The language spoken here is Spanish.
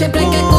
Siempre que